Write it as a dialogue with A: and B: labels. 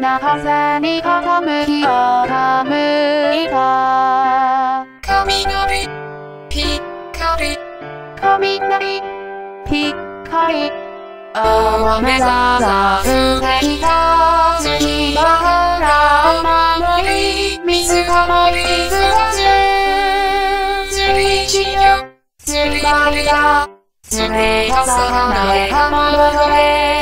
A: な風に傾き傾いた
B: 雷、ピッカリ、
A: 雷ピッカリ
B: 雨目ざざしてきた月は空を守り、水たまりずらず、釣りしよ、釣りばりだ、釣れさ魚へ浜辺へ来た。